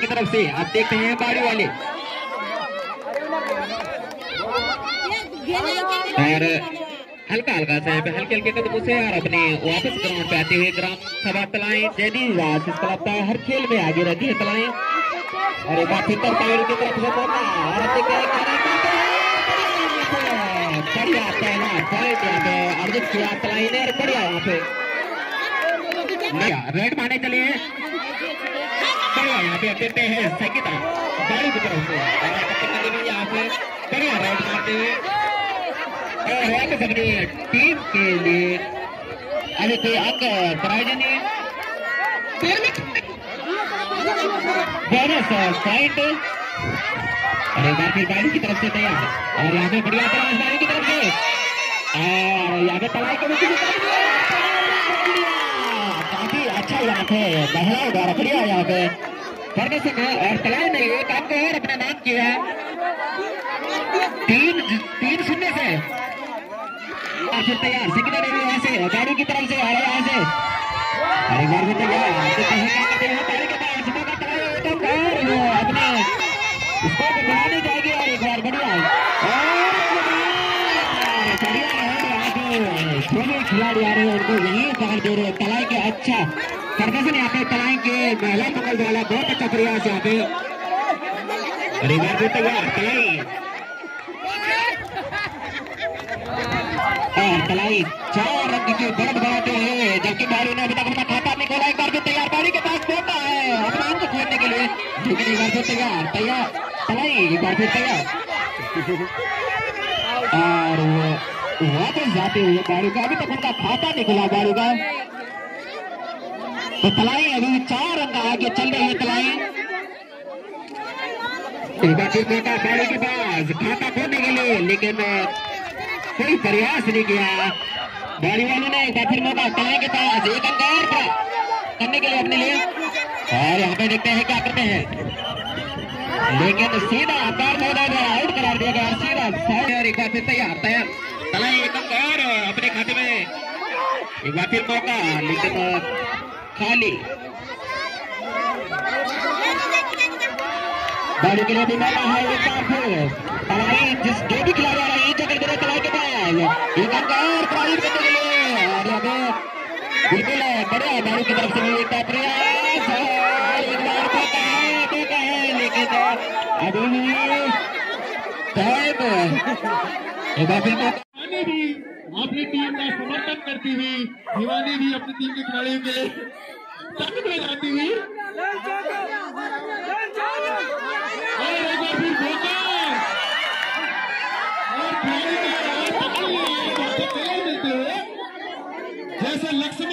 की तरफ़ से। आप देखते हैं बाड़ी वाले। और हल्का हल्का सा हल्के हल्के कदमों से और अपने वापस ग्राउंड पे आते हुए ग्राम सभा तलाएँ। जैदी राज इसका लगता हर खेल में आगे रहती है तलाएँ। और एक बार फिर पैर की तरफ़ से मौका और देखते हैं बढ़िया पहला पॉइंट यहाँ पे अर्जुन किया तलाई ने और बढ़िया यहाँ पे। रेड चले हैं बढ़िया यहाँ पे देते हैं सकिता गाड़ी की तरफ़ से। यहाँ पे बढ़िया, रेड मारते हुए। और वापस अपनी टीम के लिए अभी कोई अंक नहीं। बोनस पॉइंट एक बार फिर गाड़ी की तरफ़ से तैयार और यहाँ पे बढ़िया गाड़ी की तरफ़ से। और यहाँ पे तलाई के अच्छा यहाँ द्वारा बढ़िया यहाँ पे करने से और तलाई ने एक अंक और अपना नाम किया तीन तीन शून्य से और फिर तैयार ने भी वहाँ से गाड़ी की तरफ़ से रहा यहाँ से एक बार फिर तैयार के अपने इसको तो बनाने जाएगी और एक खिलाड़ी आ रहे हैं उनको यही साथ दे रहे हैं तलाई के अच्छा प्रदर्शन यहाँ पे तलाई के महिला मंगल वाला बहुत अच्छा प्रयास यहाँ पे। तैयार, तलाई। और तलाई। चार रंग की बढ़त बढ़ाते हुए जबकि बारी ने अभी तक अपना खाता नहीं खोला एक बार फिर तैयार। बारी के पास मौका है अपना अंक खोलने के लिए। लेकिन एक बार फिर तैयार तैयार। तलाई, एक बार फिर तैयार। और वापस जाते हुए बारू का, अभी तक उनका खाता नहीं खुला बारू का। तो अभी चार अंक आगे चल रही है बार फिर मौका बारू के पास, खाता खोलने के लिए, लेकिन कोई प्रयास नहीं किया। बाड़ी वालों ने एक फिर मौका, तलाई के पास, एक अंक और करने के लिए अपने लिए। और यहाँ पे देखते हैं क्या करते हैं। लेकिन सीधा द्वारा आउट करार दिया गया, सीधा एक बार फिर तैयार तैयार। तलाई एक अंक और अपने खाते में। एक बार फिर मौका, लेकिन खाली। बाड़ी के लिए भी मौका है एक बार फिर। तलाई जिस जो भी खिलाड़ी आ रहा है जगह दे तलाई के पास। एक अंक और प्राइज करने के लिए। और यहाँ पे बिल्कुल बढ़िया बाड़ी की तरफ़ से भी एक प्रयास और एक बार मौका है मौका है लेकिन अभी भी टाइम एक बार फिर भी अपनी टीम का समर्थन करती हुई दीवानी भी अपनी टीम के खिलाड़ियों के ताकत में जाती हुई। जैसे लक्ष्य